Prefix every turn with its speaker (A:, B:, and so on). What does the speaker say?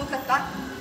A: República, tá?